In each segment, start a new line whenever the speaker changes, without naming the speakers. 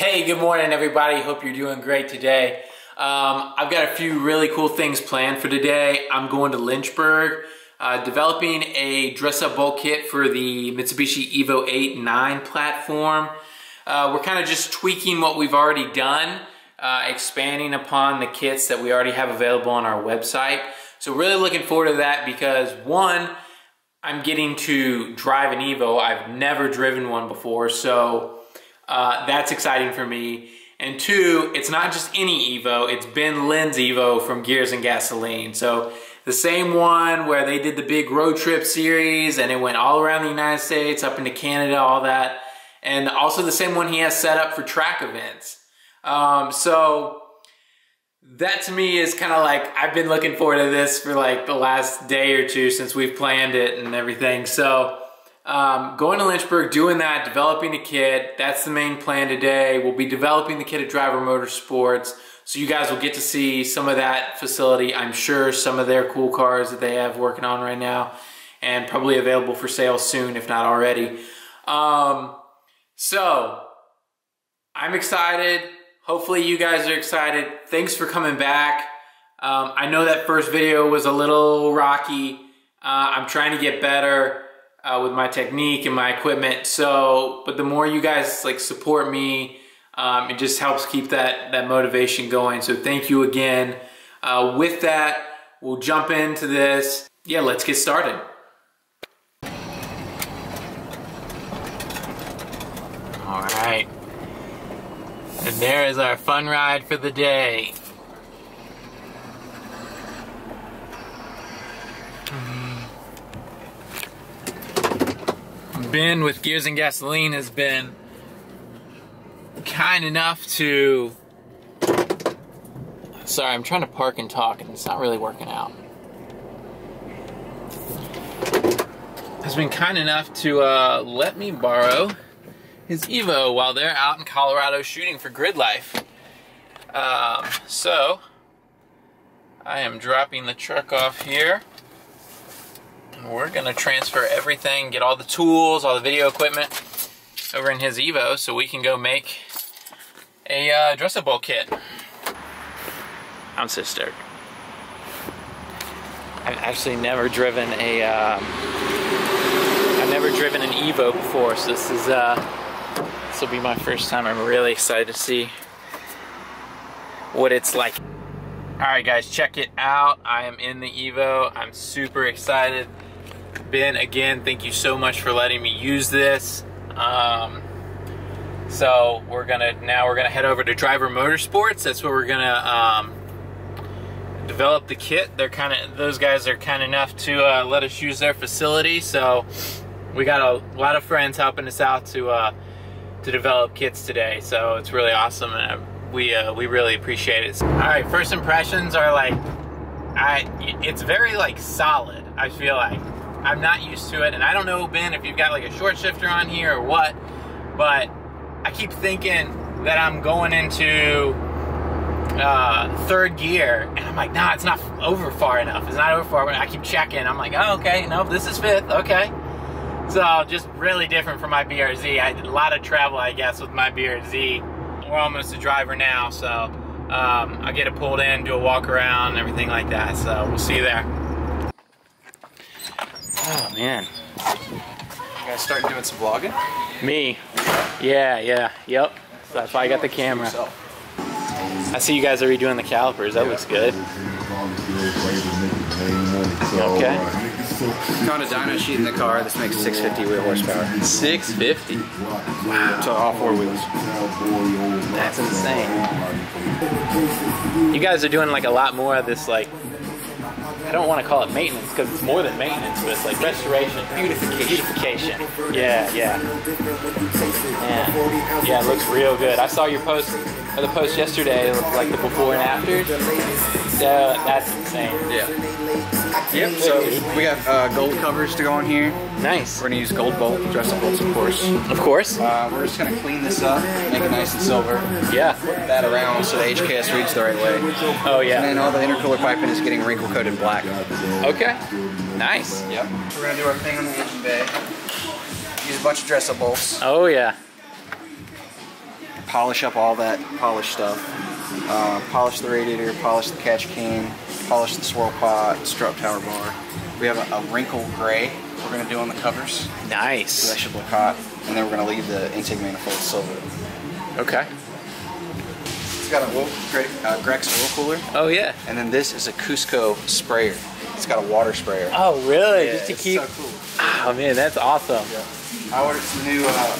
Hey, good morning, everybody. Hope you're doing great today. Um, I've got a few really cool things planned for today. I'm going to Lynchburg, uh, developing a dress-up bolt kit for the Mitsubishi Evo 8 9 platform. Uh, we're kind of just tweaking what we've already done, uh, expanding upon the kits that we already have available on our website. So really looking forward to that because one, I'm getting to drive an Evo. I've never driven one before, so uh, that's exciting for me. And two, it's not just any Evo, it's Ben Lin's Evo from Gears and Gasoline. So the same one where they did the big road trip series and it went all around the United States, up into Canada, all that. And also the same one he has set up for track events. Um, so that to me is kind of like, I've been looking forward to this for like the last day or two since we've planned it and everything. So um, going to Lynchburg, doing that, developing a kit. That's the main plan today. We'll be developing the kit at Driver Motorsports. So you guys will get to see some of that facility. I'm sure some of their cool cars that they have working on right now and probably available for sale soon, if not already. Um, so I'm excited. Hopefully you guys are excited. Thanks for coming back. Um, I know that first video was a little rocky. Uh, I'm trying to get better uh, with my technique and my equipment. So, but the more you guys like support me, um, it just helps keep that, that motivation going. So thank you again. Uh, with that, we'll jump into this. Yeah, let's get started. All right. And there is our fun ride for the day. Ben with Gears and Gasoline has been kind enough to. Sorry, I'm trying to park and talk, and it's not really working out. Has been kind enough to uh, let me borrow his Evo while they're out in Colorado shooting for Grid Life. Um, so, I am dropping the truck off here we're gonna transfer everything, get all the tools, all the video equipment over in his Evo so we can go make a uh, dress-up kit. I'm so stoked. I've actually never driven a, um, I've never driven an Evo before, so this is, uh, this will be my first time. I'm really excited to see what it's like. All right, guys, check it out. I am in the Evo. I'm super excited. Ben, again, thank you so much for letting me use this. Um, so we're gonna now we're gonna head over to Driver Motorsports. That's where we're gonna um, develop the kit. They're kind of those guys are kind enough to uh, let us use their facility. So we got a lot of friends helping us out to uh, to develop kits today. So it's really awesome, and uh, we uh, we really appreciate it. All right, first impressions are like, I it's very like solid. I feel like I'm not used to it, and I don't know, Ben, if you've got like a short shifter on here or what, but I keep thinking that I'm going into uh, third gear, and I'm like, nah, it's not over far enough. It's not over far. I keep checking. I'm like, oh, okay, no, this is fifth. Okay. So just really different from my BRZ. I did a lot of travel, I guess, with my BRZ. We're almost a driver now, so um, I'll get it pulled in, do a walk around, everything like that. So we'll see you there. Oh man.
You guys starting doing some vlogging?
Me. Yeah, yeah, yep. So that's why I got the camera. I see you guys are redoing the calipers. That looks good. Okay.
Found a dyno sheet in the car. This makes 650 wheel horsepower.
650.
Wow. To all four wheels.
That's insane. You guys are doing like a lot more of this like I don't want to call it maintenance because it's more than maintenance, but it's like restoration, beautification. Beautification. Yeah, yeah. Yeah, yeah. It looks real good. I saw your post, or the post yesterday, it looked like the before and after. So that's insane.
Yeah. Yep. So we got uh, gold covers to go on here.
Nice.
We're gonna use gold bolt dress up bolts, of course.
Of course.
Uh, we're just gonna clean this up, make it nice and silver.
Yeah.
Flip that around so the HKS reads the right way.
Oh yeah.
And then all the intercooler piping is getting wrinkle coated black.
Okay. Nice.
Yep. We're gonna do our thing on the engine bay. Use a bunch of dress up bolts.
Oh yeah.
polish up all that polished stuff. Uh, polish the radiator, polish the catch can, polish the swirl pot, strut tower bar. We have a, a wrinkle gray we're gonna do on the covers. So
Nice.
that should look hot. And then we're gonna leave the intake manifold silver.
Okay.
It's got a oil, uh, Grex oil cooler.
Oh yeah.
And then this is a Cusco sprayer. It's got a water sprayer.
Oh really?
Yeah,
Just to keep.
so cool.
Oh man, that's awesome.
I ordered some new uh,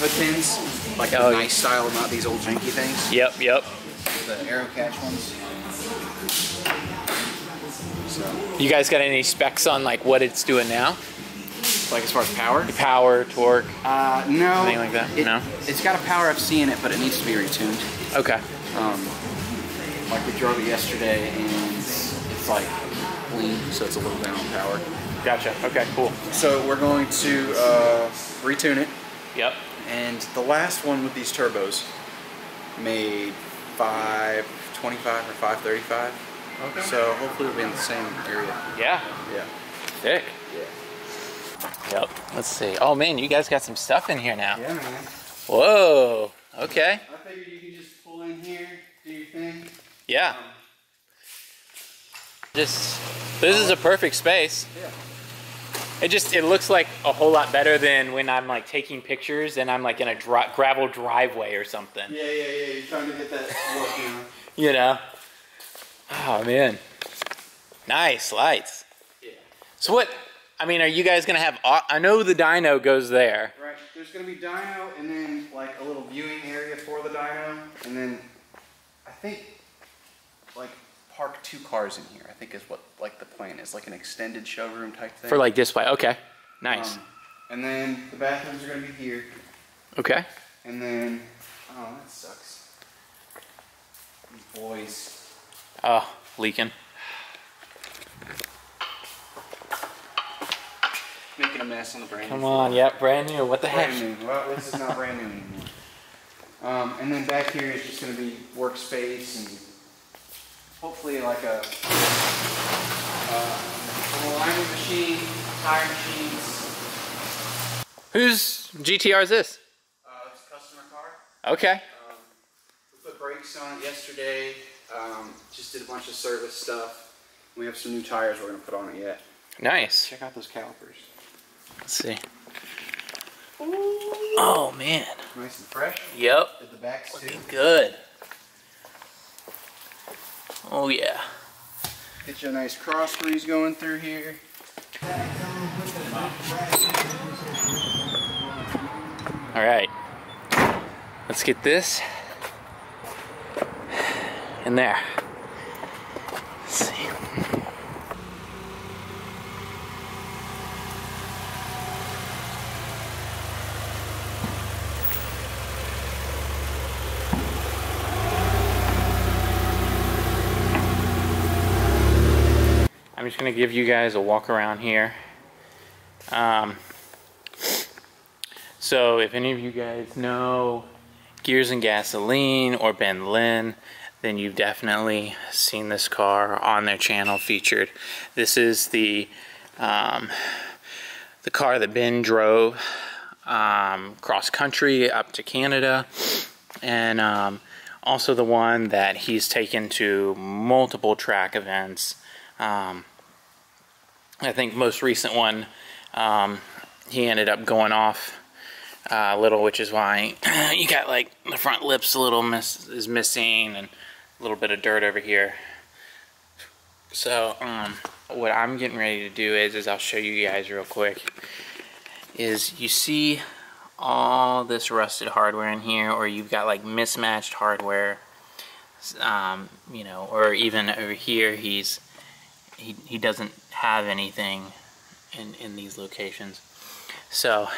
hood pins, like
Oh,
a
yeah.
nice style, not these old janky things.
Yep. Yep.
The AeroCatch ones. So,
You guys got any specs on like what it's doing now?
like as far as power?
Power, torque.
Uh, no.
Anything like that?
It,
No?
It's got a power FC in it, but it needs to be retuned.
Okay.
Um, like we drove it yesterday, and it's like clean, so it's a little down on power.
Gotcha. Okay. Cool.
So we're going to uh, retune it.
Yep.
And the last one with these turbos made 525 or 535.
Okay.
So hopefully we'll be in the same area.
Yeah.
Yeah.
Sick.
Yeah.
Yep. Let's see. Oh man, you guys got some stuff in here now.
Yeah, man.
Whoa. Okay.
I figured you could just pull in here, do your thing.
Yeah. Um, just this is a perfect space.
Yeah.
It just it looks like a whole lot better than when I'm like taking pictures and I'm like in a dri- gravel driveway or something.
Yeah, yeah, yeah. You're trying to get that look, you know.
You know. Oh man. Nice lights.
Yeah.
So what? I mean, are you guys gonna have? I know the dyno goes there.
Right. There's gonna be dyno, and then like a little viewing area for the dyno, and then I think like park two cars in here. I think is what like the plan is, like an extended showroom type thing.
For like display. Okay. Nice.
Um, and then the bathrooms are gonna be here,
Okay.
and then oh that sucks. These boys.
Oh, leaking.
Making a mess on the brand.
Come
new
on. Yep. Brand new. What the
Brand
heck?
new. Well, this is not brand new anymore. Um, and then back here is just going to be workspace and hopefully like a, uh, alignment machine, tire machines.
Whose GTR is this?
Uh, it's a customer car.
Okay.
Brakes on it yesterday. Um, just did a bunch of service stuff. We have some new tires we're going to put on it yet.
Nice.
Check out those calipers.
Let's see. Oh man.
Nice and fresh.
Yep.
Did the backs too.
Good. Oh yeah.
Get you a nice cross breeze going through here.
All right. Let's get this in there. I'm just gonna give you guys a walk around here. Um, so if any of you guys know Gears and Gasoline or Ben Lin, then you've definitely seen this car on their channel featured. This is the um, the car that Ben drove um, cross country up to Canada, and um, also the one that he's taken to multiple track events. Um, I think most recent one, um, he ended up going off uh, a little, which is why you got like the front lips a little miss is missing and a little bit of dirt over here. So um, what I'm getting ready to do is, is I'll show you guys real quick. Is you see all this rusted hardware in here, or you've got like mismatched hardware, um, you know, or even over here he's he he doesn't have anything in in these locations. So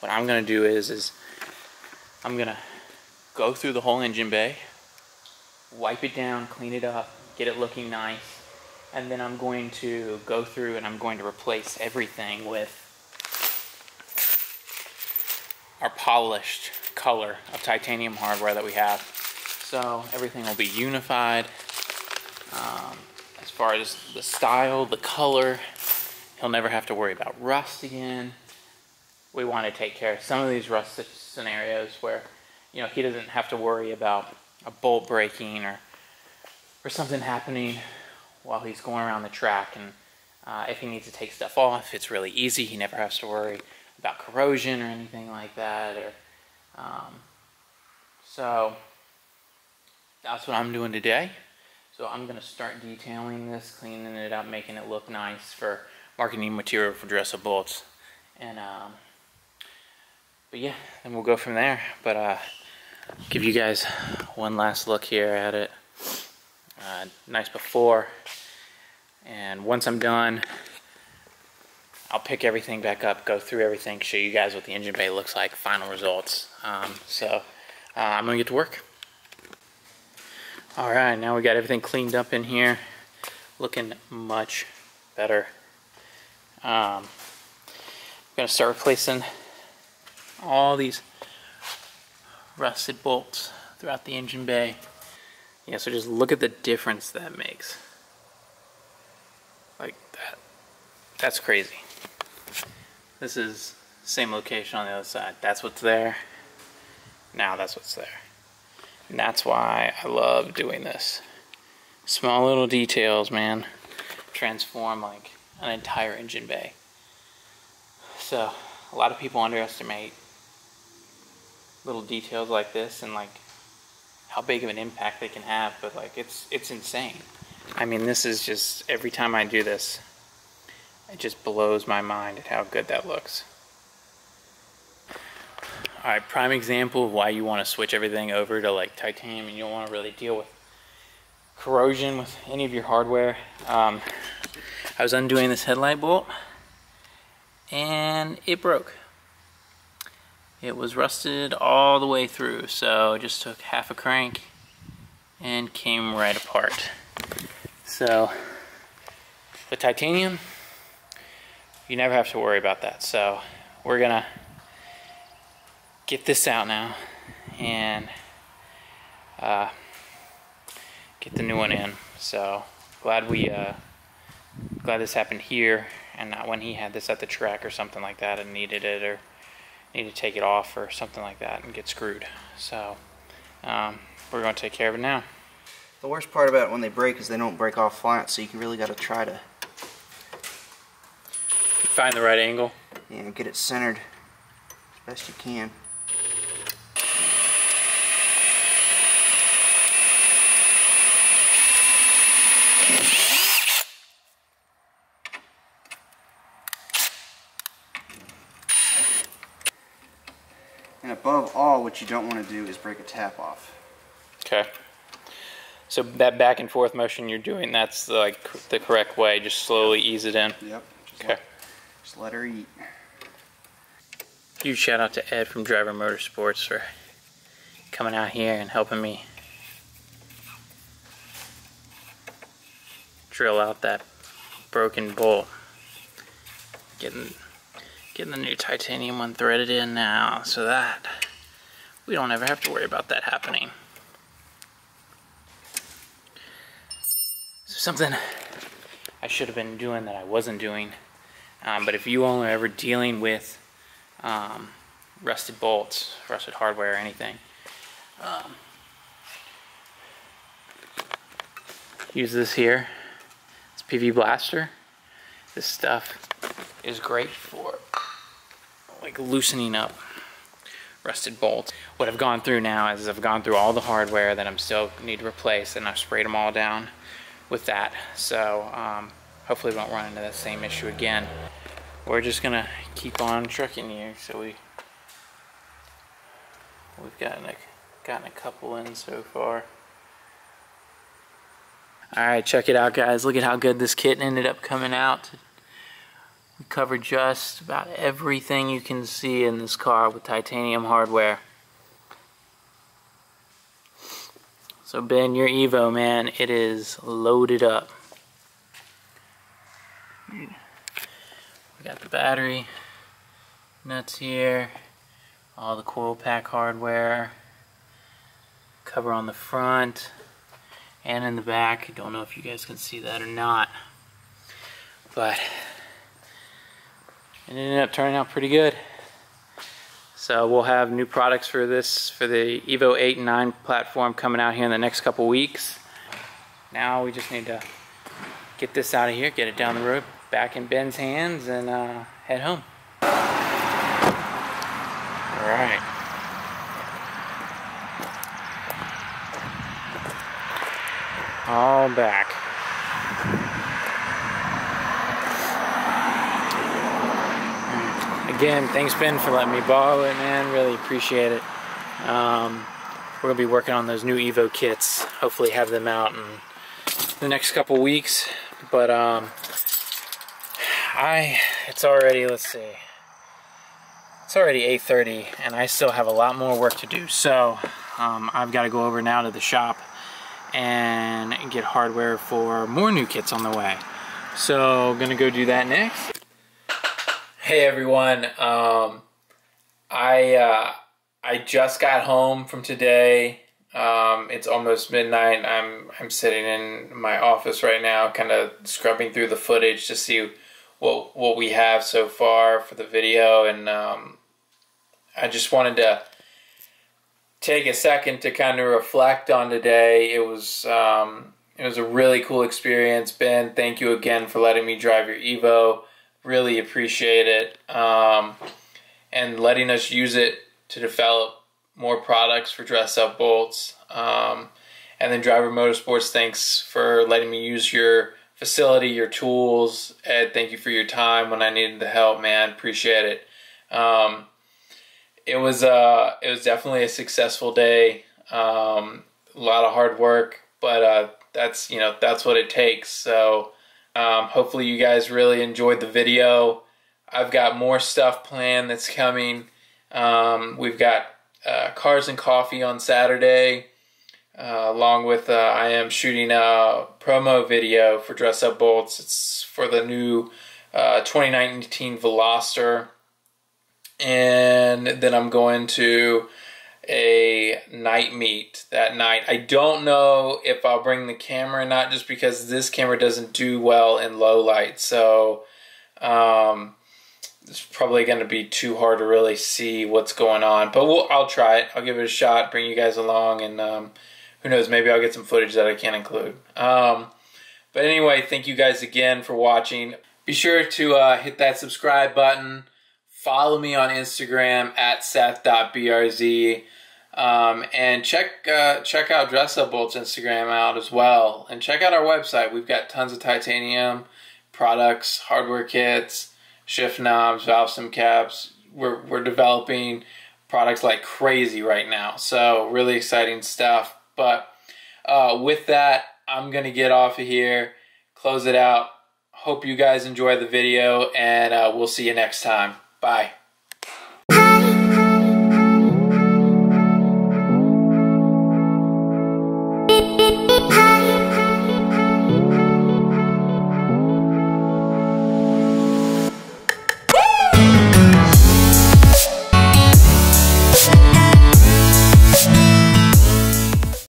what I'm gonna do is is I'm gonna go through the whole engine bay, wipe it down, clean it up, get it looking nice, and then I'm going to go through and I'm going to replace everything with our polished color of titanium hardware that we have. So everything will be unified. Um, as far as the style, the color, he'll never have to worry about rust again we want to take care of some of these rust scenarios where you know, he doesn't have to worry about a bolt breaking or or something happening while he's going around the track. And uh, if he needs to take stuff off, it's really easy. He never has to worry about corrosion or anything like that. Or um, so that's what I'm doing today. So I'm gonna start detailing this, cleaning it up, making it look nice for marketing material for Dress Up Bolts. And um, but yeah, then we'll go from there. But uh, give you guys one last look here at it. Uh, nice before. And once I'm done, I'll pick everything back up, go through everything, show you guys what the engine bay looks like, final results. Um, so uh, I'm gonna get to work. All right, now we got everything cleaned up in here, looking much better. Um, I'm gonna start replacing all these rusted bolts throughout the engine bay. Yeah, so just look at the difference that makes. Like that. That's crazy. This is same location on the other side. That's what's there. Now that's what's there. And that's why I love doing this. Small little details, man, transform like an entire engine bay. So, a lot of people underestimate little details like this and like how big of an impact they can have, but like it's it's insane. I mean, this is just every time I do this, it just blows my mind at how good that looks. All right, prime example of why you want to switch everything over to like titanium and you don't want to really deal with corrosion with any of your hardware. Um, I was undoing this headlight bolt and it broke. It was rusted all the way through, so just took half a crank and came right apart. So, the titanium, you never have to worry about that. So, we're gonna get this out now and uh, get the new one in. So, glad we, uh, glad this happened here and not when he had this at the track or something like that and needed it or need to take it off or something like that and get screwed. So um, we're going to take care of it now.
The worst part about when they break is they don't break off flat, so you can really got to try to
find the right angle.
Yeah, get it centered as best you can. above all, what you don't want to do is break a tap off.
Okay. So that back and forth motion you're doing, that's like the correct way. Just slowly ease it in.
Yep.
Just okay.
Let, just let her eat.
Huge shout out to Ed from Driver Motorsports for coming out here and helping me drill out that broken bolt. Getting Getting the new titanium one threaded in now so that we don't ever have to worry about that happening. So something I should have been doing that I wasn't doing. Um, but if you all are ever dealing with um, rusted bolts, rusted hardware, or anything, um, use this here. It's PB Blaster. This stuff is great for like loosening up rusted bolts. What I've gone through now is I've gone through all the hardware that I'm still need to replace and I've sprayed them all down with that. So um, hopefully we won't run into that same issue again. We're just gonna keep on trucking here. So we we've gotten a gotten a couple in so far. All right, check it out, guys. Look at how good this kit ended up coming out. We covered just about everything you can see in this car with titanium hardware. So Ben, your Evo, man, it is loaded up. We got the battery nuts here, all the coil pack hardware, cover on the front and in the back. I don't know if you guys can see that or not, but it ended up turning out pretty good. So we'll have new products for this, for the Evo 8 and 9 platform coming out here in the next couple weeks. Now we just need to get this out of here, get it down the road, back in Ben's hands, and uh, head home. All right. All back. Again, thanks Ben for letting me borrow it, man. Really appreciate it. Um, we're gonna be working on those new Evo kits. Hopefully have them out in the next couple weeks. But um, I, it's already, let's see, it's already 8.30 and I still have a lot more work to do. So um, I've got to go over now to the shop and get hardware for more new kits on the way. So gonna go do that next. Hey everyone, um, I uh, I just got home from today. Um, it's almost midnight. I'm I'm sitting in my office right now, kind of scrubbing through the footage to see what what we have so far for the video, and um, I just wanted to take a second to kind of reflect on today. It was um, it was a really cool experience. Ben, thank you again for letting me drive your Evo. Really appreciate it. Um, and letting us use it to develop more products for dress up bolts. Um, and then Driver Motorsports, thanks for letting me use your facility, your tools. Ed, thank you for your time when I needed the help, man. Appreciate it. Um, it was uh, it was definitely a successful day. Um, a lot of hard work, but uh, that's you know that's what it takes. So um, hopefully you guys really enjoyed the video. I've got more stuff planned that's coming. Um, we've got uh, Cars and Coffee on Saturday, uh, along with uh, I am shooting a promo video for Dress Up Bolts. It's for the new uh, 2019 Veloster and then I'm going to a night meet that night. I don't know if I'll bring the camera or not just because this camera doesn't do well in low light. So um, it's probably going to be too hard to really see what's going on. But we'll, I'll try it. I'll give it a shot, bring you guys along, and um, who knows, maybe I'll get some footage that I can include. Um, but anyway, thank you guys again for watching. Be sure to uh, hit that subscribe button follow me on Instagram at seth.brz. Um, and check uh, check out Dress Up Bolts Instagram out as well, and check out our website. We've got tons of titanium products, hardware kits, shift knobs, valve stem caps. We're we're developing products like crazy right now, so really exciting stuff. But uh, with that, I'm gonna get off of here, close it out. Hope you guys enjoy the video, and uh, we'll see you next time. Bye.